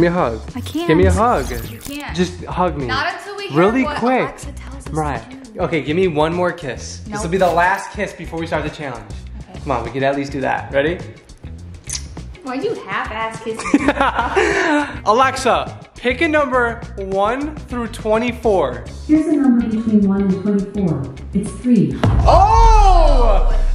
Baby, come here. Give me a hug. I can't. Give me a hug. You can't. Just hug me. Not until we hear really what quick. Alexa tells us to Right. do. Okay, give me one more kiss. This will be the last kiss before we start the challenge. Okay. Come on, we can at least do that. Ready? Why you half-ass kissing? Alexa, pick a number 1 through 24. Here's a number between 1 and 24. It's 3. Oh!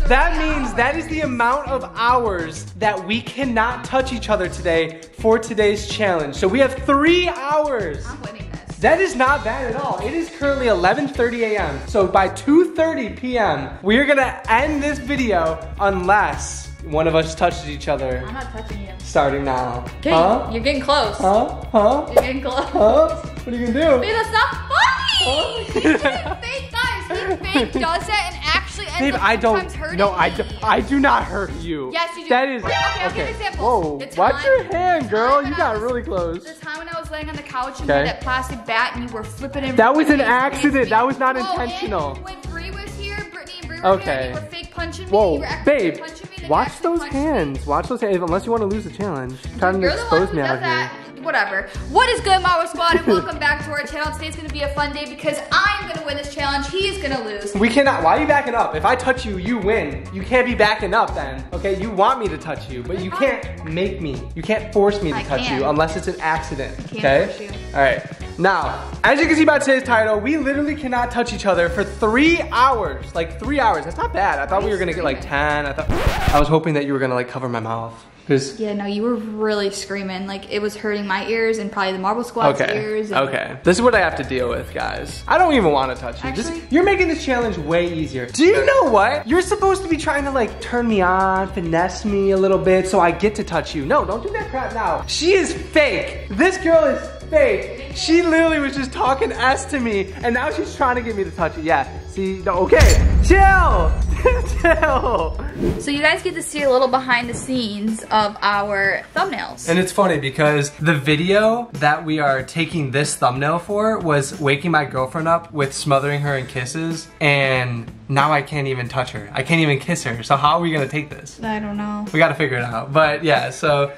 That means that is the amount of hours that we cannot touch each other today for today's challenge. So we have three hours. I'm winning this. That is not bad at all. It is currently 11:30 a.m. So by 2:30 p.m., we are gonna end this video unless one of us touches each other. I'm not touching you. Starting now. Okay, Huh? you're getting close. Huh? Huh? You're getting close. Huh? What are you gonna do? that's not funny! Huh? He didn't fake, guys. Does that and actually ends Babe, up I don't. No, I do, I do not hurt you. Yes, you do. That is. Okay, I'll give examples. Whoa, The watch your hand, girl. You got was- really close. The time when I was laying on the couch and Okay. you had that plastic bat and you were flipping it. That was an accident. That was not Oh, intentional. When Bree was here, Brittany and Bree were Okay. here, and you were fake punching me. Whoa, you were babe, punching me, watch those hands. Watch those hands. Unless you want to lose the challenge. Trying to You're expose me out that. here. Whatever. What is good, Marble Squad, and welcome back to our channel. Today's gonna be a fun day because I'm gonna win this challenge. He's gonna lose. We cannot. Why are you backing up? If I touch you, you win. You can't be backing up then. Okay, you want me to touch you, but you can't make me. You can't force me to I touch can. you unless it's an accident. okay? All right. Now, as you can see by today's title, we literally cannot touch each other for three hours. Like three hours. That's not bad. I thought we were gonna get like ten. I thought. I was hoping that you were gonna like cover my mouth. Cause Yeah, no, you were really screaming. Like it was hurting my ears and probably the Marble Squad's Okay. ears. and- Okay. This is what I have to deal with, guys. I don't even want to touch you. This- Actually- you're making this challenge way easier. Do you know what? You're supposed to be trying to like turn me on, finesse me a little bit so I get to touch you. No, don't do that crap now. She is fake. This girl is fake. She literally was just talking S to me and now she's trying to get me to touch it. Yeah. See, no, okay. Chill. Chill. So you guys get to see a little behind the scenes of our thumbnails. And it's funny because the video that we are taking this thumbnail for was waking my girlfriend up with smothering her in kisses and now I can't even touch her. I can't even kiss her. So how are we gonna take this? I don't know. We gotta figure it out. But yeah, so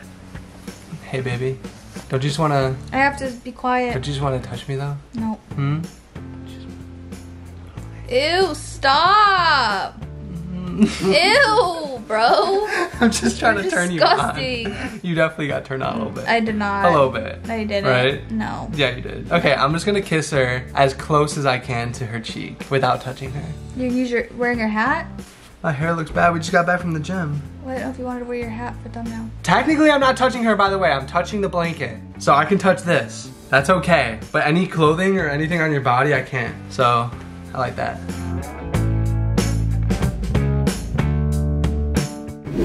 hey baby, don't you just wanna I have to be quiet. don't you just wanna touch me though? No. Hmm? Ew, stop. Ew, bro. I'm just trying You're to turn disgusting. you on. You definitely got turned on a little bit. I did not. a little bit. I didn't. Right? No. Yeah, you did. Okay, I'm just gonna kiss her as close as I can to her cheek without touching her. You use your wearing your hat? My hair looks bad. We just got back from the gym. Well, I don't know if you wanted to wear your hat for thumbnail. Technically, I'm not touching her, by the way. I'm touching the blanket. So I can touch this. That's okay. But any clothing or anything on your body, I can't. So I like that.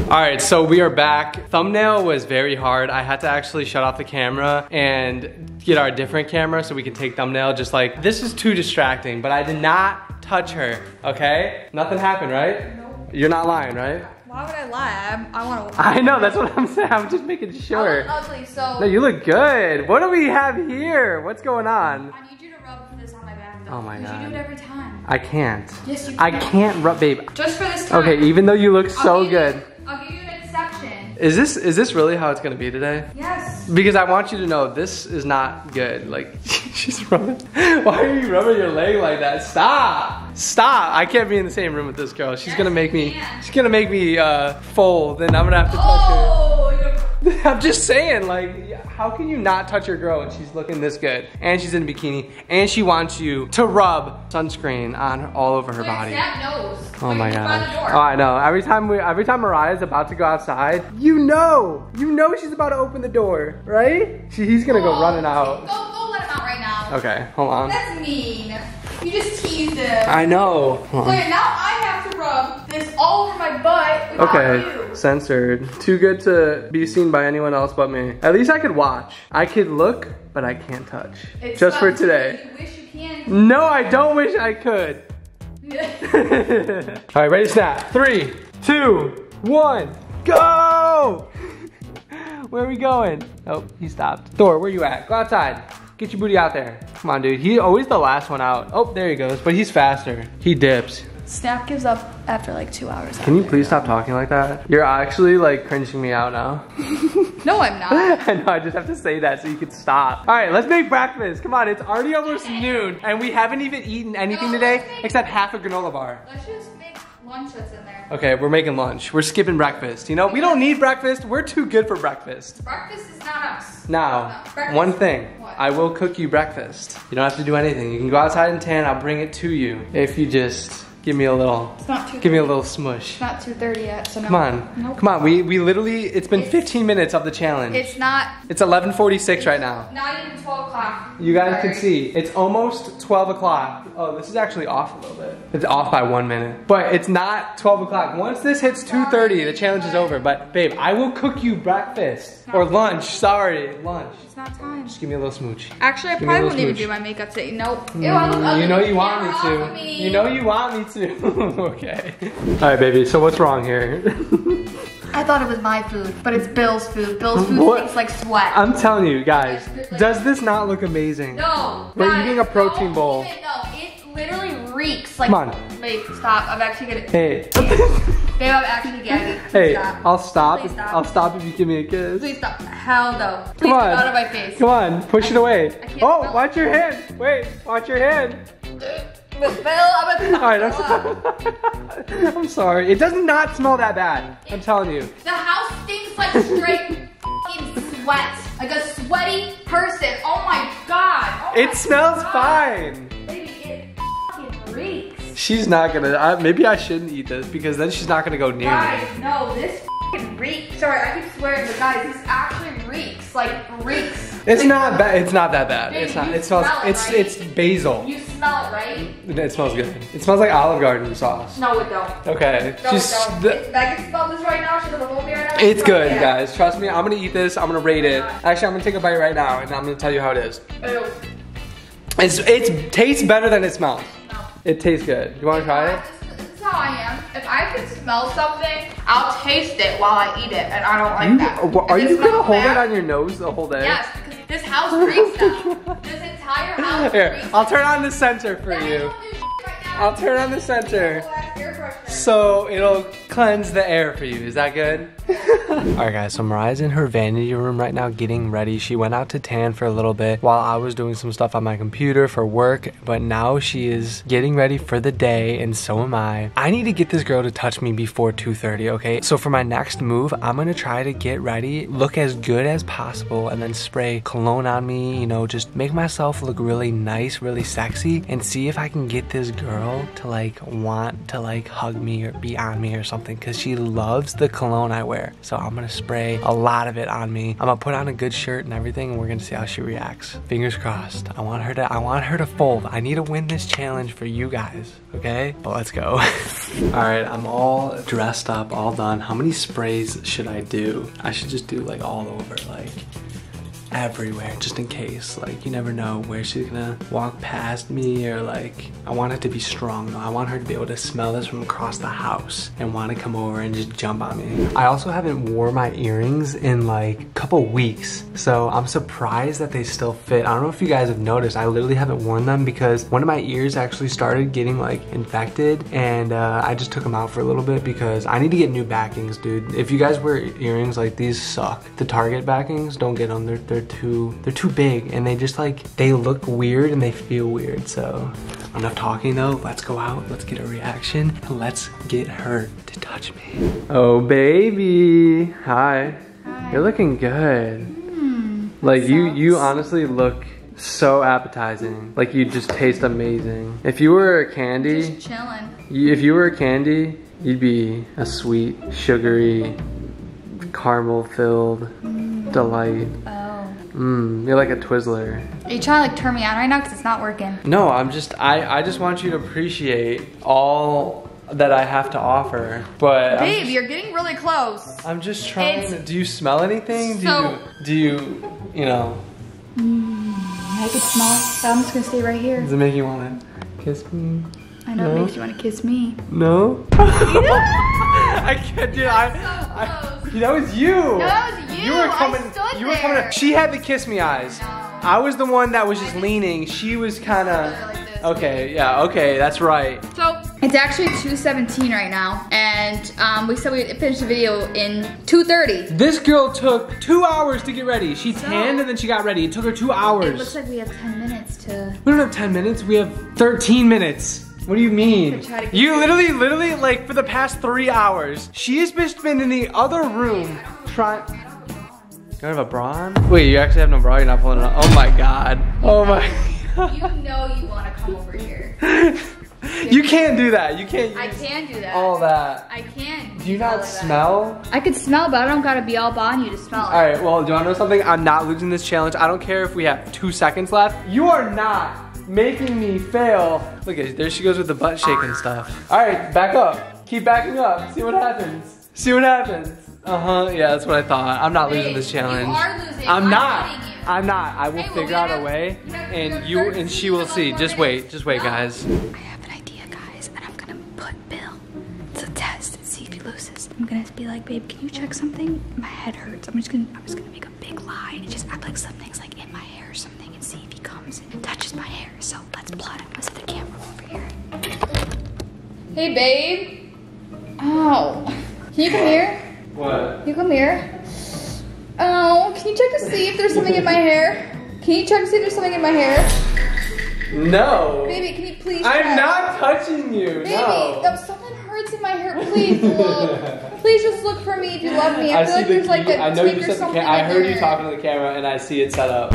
All right, so we are back. Thumbnail was very hard. I had to actually shut off the camera and get our different camera so we can take thumbnail. Just like, this is too distracting, but I did not touch her, okay? Nothing happened, right? You're not lying, right? Why would I lie? I'm, I want to. I know, that's what I'm saying. I'm just making sure. I look ugly, so No, you look good. What do we have here? What's going on? I need you to rub this on my back. Though, Oh my because You do it every time. I can't. Yes, you Can. I can. can't rub, babe. Just for this time. Okay, even though you look I'll so you- good. I'll give you an exception. Is this is this really how it's gonna be today? Yes. Because I want you to know this is not good. Like she's rubbing. Why are you rubbing your leg like that? Stop! Stop! I can't be in the same room with this girl. She's Yes, gonna make me. She's gonna make me uh, fold, and I'm gonna have to touch her. Oh, you're I'm just saying, like, how can you not touch your girl and she's looking this good? And she's in a bikini, and she wants you to rub sunscreen on her, all over her Wait, body. Oh Wait, my god. Oh, I know. Every time we, every time Mariah's about to go outside, you know, you know she's about to open the door, right? She, he's gonna go Oh, running Go, out. go let him out right now. Okay, hold on. That's mean. You just teased him. I know. Wait, now I have to rub this all over my butt Okay, you. censored. Too good to be seen by anyone else but me. At least I could watch. I could look, but I can't touch. It's Just for today. You wish you can. No, I don't wish I could. All right, ready to snap. Three, two, one, go! Where are we going? Oh, he stopped. Thor, where you at? Go outside. Get your booty out there. Come on, dude. He always the last one out. Oh, there he goes. But he's faster. He dips. Snap gives up after like two hours. Can you please stop talking like that? You're actually like cringing me out now. No, I'm not. I know, I just have to say that so you can stop. All right, let's make breakfast. Come on, it's already almost noon and we haven't even eaten anything No, today except half a granola bar. Let's just make lunch that's in there. Okay, we're making lunch. We're skipping breakfast. You know, we don't need breakfast. We're too good for breakfast. Breakfast is not us. Now, No, one thing. What? I will cook you breakfast. You don't have to do anything. You can go outside and tan. I'll bring it to you if you just give me a little, It's not too. give me a little smush. It's not 2:30 yet, so no. Come on, Nope. come on. We we literally. It's been It's- 15 minutes of the challenge. It's not. It's 11:46 right now. Not even 12 o'clock. You guys can see it's almost 12 o'clock. Oh, this is actually off a little bit. It's off by one minute, but it's not 12 o'clock. Once this hits 2:30, the challenge is over. But babe, I will cook you breakfast or lunch. Sorry, lunch. It's not time. Just give me a little smooch. Actually, I Give probably little wouldn't even do my makeup today. Nope. Ew, mm, look ugly. You know you want me to. me. You know you want me to. okay. All right, baby. So what's wrong here? I thought it was my food, but it's Bill's food. Bill's food What? tastes like sweat. I'm telling you guys. Does this not look amazing? no. We're guys, eating a protein don't bowl. even- no, it literally reeks. Like, Come on. Wait, stop. I'm actually gonna. Hey. Babe, I'm actually getting it. hey. Stop. I'll stop. Stop. I'll stop if you give me a kiss. Please stop. Hell no. Please Come get on. out of my face. Come on, push it away. Oh, watch your hand. Wait, watch your hand. But Bill, I'm All right, I'm sorry. I'm sorry. It does not smell that bad. I'm telling you. The house stinks like straight sweat. Like a sweaty person. Oh my god. Oh It my smells God. fine. Baby, it reeks. She's not gonna. I, maybe I shouldn't eat this because then she's not gonna go near me. Guys, no, this reeks. Sorry, I keep swearing, but guys, this actually reeks. Like reeks. It's Like, not bad. It's not that bad. It's not. It smells. smell it, It's right? it's basil. You smell it, right? It smells good. It smells like Olive Garden sauce. No, it don't. Okay. No, She's. it don't. the- If Megan smelled this right now, she's gonna hold me right now. it's good, Yeah. guys. Trust me. I'm gonna eat this. I'm gonna rate it. Actually, I'm gonna take a bite right now, and I'm gonna tell you how it is. Ew. It's it tastes better than it smells. No. It tastes good. You want to try it? This, this is how I am. If I can smell something, I'll taste it while I eat it, and I don't like that. Are you gonna hold bad- it on your nose the whole day? Yes, because this house reeks now. this entire house Here. I'll turn on the center for you. don't do shit right. I'll turn on the center. So it'll cleanse the air for you. Is that good? Alright guys, so Mariah's in her vanity room right now getting ready. She went out to tan for a little bit while I was doing some stuff on my computer for work, but now she is getting ready for the day and so am I. I need to get this girl to touch me before 2.30, okay? So for my next move, I'm gonna try to get ready, look as good as possible, and then spray cologne on me, you know, just make myself look really nice, really sexy, and see if I can get this girl to like want to like hug me or be on me or something, because she loves the cologne I wear. So I'm gonna spray a lot of it on me. I'm gonna put on a good shirt and everything, and we're gonna see how she reacts. Fingers crossed. I want her to I want her to fold. I need to win this challenge for you guys, okay? But let's go. Alright, I'm all dressed up, all done. How many sprays should I do? I should just do like all over, like everywhere just in case like you never know where she's gonna walk past me or like I want it to be strong though. I want her to be able to smell this from across the house and want to come over and just jump on me. I also haven't worn my earrings in like a couple weeks so I'm surprised that they still fit. I don't know if you guys have noticed I literally haven't worn them because one of my ears actually started getting like infected and uh, I just took them out for a little bit because I need to get new backings dude. If you guys wear earrings like these suck. The Target backings don't get them they're, they're too they're too big and they just like they look weird and they feel weird. So enough talking though. Let's go out. Let's get a reaction and let's get her to touch me. Oh baby. Hi, Hi. you're looking good. Hmm. Like you you honestly look so appetizing. Like you just taste amazing. If you were a candy Just chilling. you- if you were a candy you'd be a sweet sugary caramel filled mm. delight. Oh. Mmm, you're like a Twizzler. Are you trying to like turn me on right now? Because it's not working. No, I'm just, I, I just want you to appreciate all that I have to offer. But Babe, just, you're getting really close. I'm just trying It's- to, do you smell anything? Do So- you, do you, you know, I could smell it, so I'm just gonna stay right here. does it make you want to kiss me? I know No. it makes you want to kiss me. No? I can't, dude, I, I, close. That was you. No, that was you. You were coming, you were coming, there. up- she had the kiss me eyes. No. I was the one that was just leaning. She was kind of, okay, yeah, okay, that's right. So It's actually 2.17 right now. And um, we said we'd finish the video in 2.30. This girl took two hours to get ready. She tanned and then she got ready. It took her two hours. It looks like we have 10 minutes to... we don't have 10 minutes, we have 13 minutes. What do you mean? To try to get You literally, literally, like for the past three hours, she has just been in the other room trying. You have a bra on? Wait, you actually have no bra? You're not pulling it up? Oh my god. Oh my god. You know you want to come over here. You can't do that. You can't I can do that. all that. I can. Do you not of that. smell? I could smell, but I don't gotta be all on you to smell it. All right, well, do you wanna know something? I'm not losing this challenge. I don't care if we have two seconds left. You are not making me fail. Look at there she goes with the butt shaking stuff. All right, back up. Keep backing up. See what happens. See what happens. Uh-huh, yeah, that's what I thought. I'm not losing this challenge. You are losing. I'm I'm not. I'm not. I will Hey, well, figure we out a way, we and you and she will see. more Just wait. Just wait, guys. I have an idea, guys, and I'm gonna put Bill to test and see if he loses. I'm gonna be like, babe, can you check something? My head hurts. I'm just gonna, I'm just gonna make a big lie and just act like something's like in my hair or something, and see if and touches my hair. So let's plot. I'm gonna set the camera over here. Hey, babe. Ow. Can you come here? What? You come here? Oh, can you check to see if there's something in my hair? Can you check to see if there's something in my hair? No. Baby, can you please I'm check? not touching you. Baby, no. no, something hurts in my hair. Please look. Please just look for me if you love me. I, I feel see like the there's like you- a I know tweak you or set the something. cam- I heard you talking to the camera and I see it set up.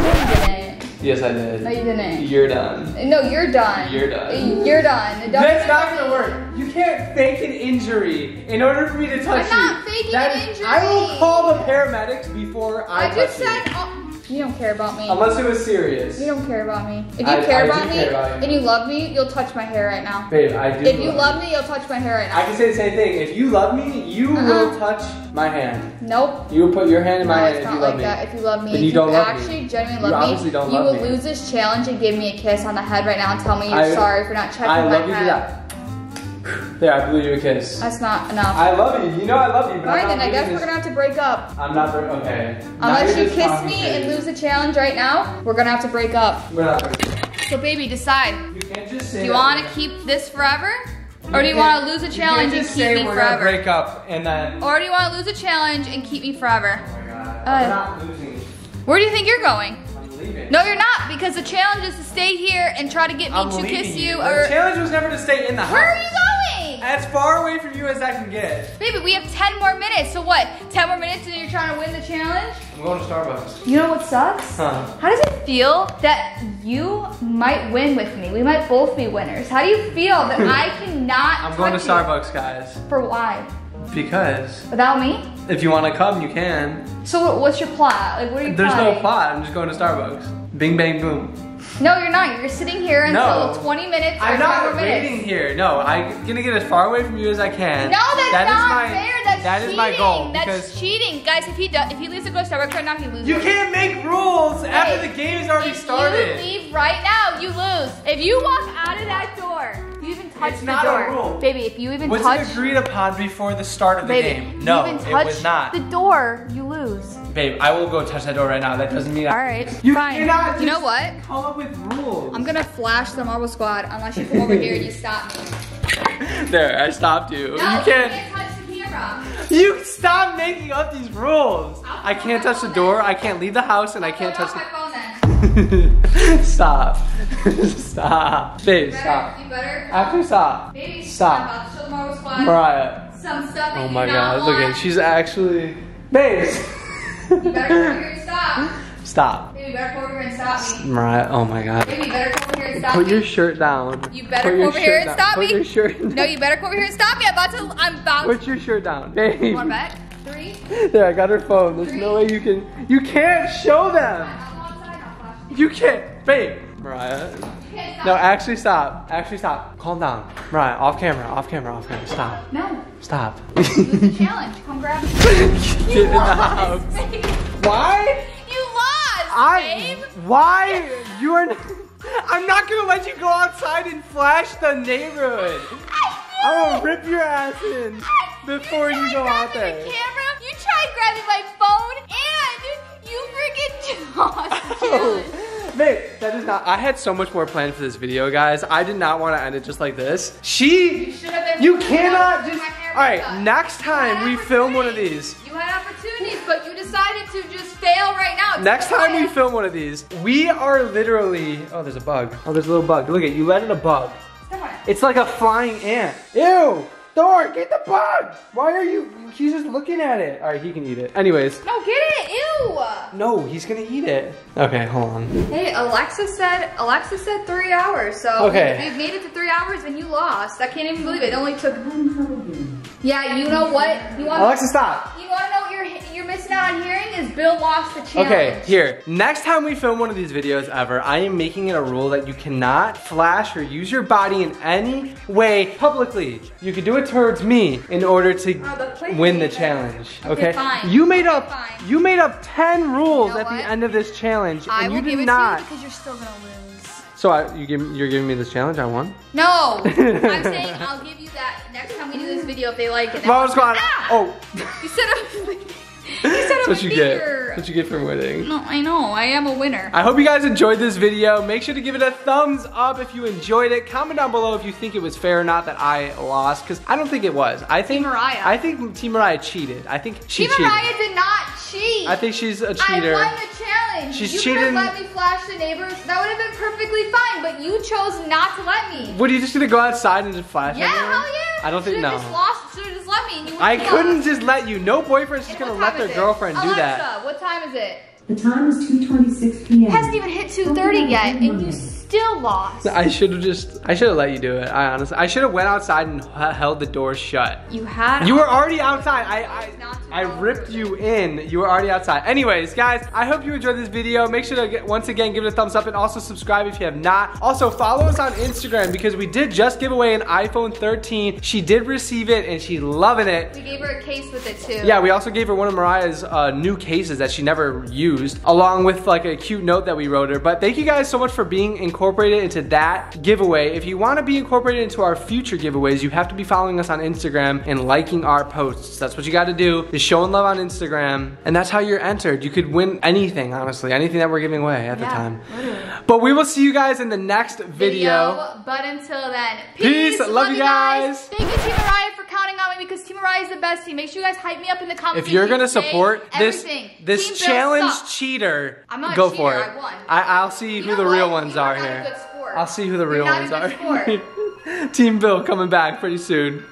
No, you didn't. Yes, I did. No, you didn't. You're done. No, you're done. You're done. You're done. It doesn't That's not gonna work. You can't fake an injury in order for me to touch I'm not you. faking That an is- I will call the paramedics before I, I just touch said, oh, you don't care about me. Unless it was serious. You don't care about me. If you I- care I about me care about you. and you love me, you'll touch my hair right now. Babe, I do. If you love me, you'll touch my hair right now. I can say the same thing. If you love me, you Uh-uh. will touch my hand. Nope. You will put your hand in my No, hand if you love like me. that. If you love me, Then if you don't love me. actually genuinely You love me, obviously don't you love will me. lose this challenge and give me a kiss on the head right now and tell me you're I- sorry for not checking I my love you head. that. There, I blew you a kiss. That's not enough. I love you. You know I love you, but Alright then, I guess we're gonna have to break up. I'm not very, okay. Unless you kiss me and lose the challenge right now, we're gonna have to break up. We're not gonna- So baby, decide. You can't just say Do you want to keep this forever? Or do you want to lose a challenge and keep me we're forever? break up and then. Or do you want to lose a challenge and keep me forever? Oh my god. Uh, I'm not losing. Where do you think you're going? I'm leaving. No, you're not, because the challenge is to stay here and try to get me I'm to kiss you. The Or challenge was never to stay in the house. where are you going? As far away from you as I can get. Baby, we have 10 more minutes. So what? 10 more minutes and you're trying to win the challenge? I'm going to Starbucks. You know what sucks? Huh. How does it feel that you might win with me? We might both be winners. How do you feel that I cannot I'm going to? Starbucks, guys. For why? Because Without me? if you want to come, you can. So what's your plot? Like what are you There's plotting? no plot. I'm just going to Starbucks. Bing, bang, boom. No, you're not. You're sitting here until No. 20 minutes or I'm 10 not minutes. waiting here. No, I'm gonna get as far away from you as I can. No, that's That is not my, fair. That's that cheating. is my goal. That's cheating, guys. If he does, if he leaves to go to Starbucks right now, he loses. you can't make rules after the game has already if started. you leave right now, you lose. If you walk out of that door, touch It's the not a rule. baby. If you even Was touch, it agreed upon before the start of the baby, game? No, you even it touch was not. the door, you lose. Babe, I will go touch that door right now. That doesn't mean All I. right, You fine. cannot you know what? Come up with rules. I'm gonna flash the Marble Squad unless you come over here and you stop me. There, I stopped you. No, you can't can't. touch the camera. You stop making up these rules. I can't touch the door. I can't leave the house, and I can't touch off my phone the. stop. stop. Babe, You better, stop. you better. Actually, stop. Baby, Stop. I'm about to show the Marble Squad Mariah. some stuff that Oh my do god, look want. at she's actually. Babe. You better come over here and stop. Stop. Baby, you better come over here and stop me. Mariah, oh my god. Baby, you better come over here and stop Put me. your shirt down. You better Put come your over here shirt and down. stop Put me. your shirt down. No, you better come over here and stop me. I'm about to. I'm about. Put your shirt down. Babe. Want to bet? Three. There, I got her phone. There's no way you can. You can't show them. You can't. Babe. Mariah. Can't. No, actually stop. Actually stop. Calm down. Mariah, off camera. Off camera. Off camera. Stop. No. Stop. This is a challenge. Come grab me. Get in the house. babe. Why? You lost, I. babe. Why? You are. I'm not gonna let you go outside and flash the neighborhood. I will rip your ass in before you tried go out grabbing there. The camera. You tried grabbing my phone, and you freaking lost. the Oh. That is not. I had so much more planned for this video, guys. I did not want to end it just like this. She. You should have been You cannot just. All right, makeup. next time we film one of these. You had opportunities, but you decided to just fail right now. Next time we film one of these, we are literally. Oh, there's a bug. Oh, there's a little bug. Look at you let in a bug. Step on it. It's like a flying ant. Ew! Thor, get the bug! Why are you? He's just looking at it. All right, he can eat it. Anyways, No, get it. Ew. no, he's gonna eat it. Okay, hold on. Hey, Alexa said Alexa said three hours. So Okay. we've made it to three hours and you lost. I can't even believe it. It only took. Having trouble hearing. Yeah, you know what? You want? Alexa, stop. You want to know what you're you're missing out on hearing is Bill lost the challenge. Okay, here. Next time we film one of these videos ever, I am making it a rule that you cannot flash or use your body in any way publicly. You can do it towards me in order to Oh, win the challenge. Okay, Okay? fine. You made up fine. you made up 10 rules You know at the end of this challenge I and you give did it not. to you because you're still gonna lose. So I, you give you're giving me this challenge I won? No, I'm saying I'll give you that next time we do this video if they like it. I was Ah! Oh. You said I'm. You said That's what you get. That's what you get for winning. No, I know. I am a winner. I hope you guys enjoyed this video. Make sure to give it a thumbs up if you enjoyed it. Comment down below if you think it was fair or not that I lost, because I don't think it was. I think Team Mariah. I think Team Mariah cheated. I think she Team cheated. Mariah did not cheat. I think she's a cheater. won the challenge. She's you cheating. could have let me flash the neighbors. That would have been perfectly fine, but you chose not to let me. What are you just gonna go outside and just flash Yeah, everyone? hell yeah. I don't think Should've no. Just lost. Should have just let me. And you I would've couldn't just let you. No boyfriend's just gonna what let time their is it? girlfriend do Alexa, that. what time is it? The time is 2.26 p.m. It hasn't even hit 2.30 yet, and you still lost. I should have just. I should have let you do it. I honestly. I should have went outside and held the door shut. You had. You were already outside. I I, I ripped you in. You were already outside. Anyways, guys, I hope you enjoyed this video. Make sure to get, once again give it a thumbs up and also subscribe if you have not. Also follow us on Instagram because we did just give away an iPhone 13. She did receive it and she's loving it. We gave her a case with it too. Yeah, we also gave her one of Mariah's uh, new cases that she never used, along with like a cute note that we wrote her. But thank you guys so much for being incorporated into that giveaway. If you want to be incorporated into our future giveaways, you have to be following us on Instagram and liking our posts. That's what you got to do. Is showing love on Instagram, and that's how you're entered. You could win anything, honestly, anything that we're giving away at the time. literally. But we will see you guys in the next video. video. But until then, Peace. Love you guys. Thank you, Team Mariah, for counting on me because Team Mariah is the best team. Make sure you guys hype me up in the comments. If you're gonna support this everything. this Team challenge cheater, I'm not a go cheater, for it. I won. I, I'll see You who know the what? real ones are here. good sport. I'll see who the You're real ones are. Team Bill coming back pretty soon.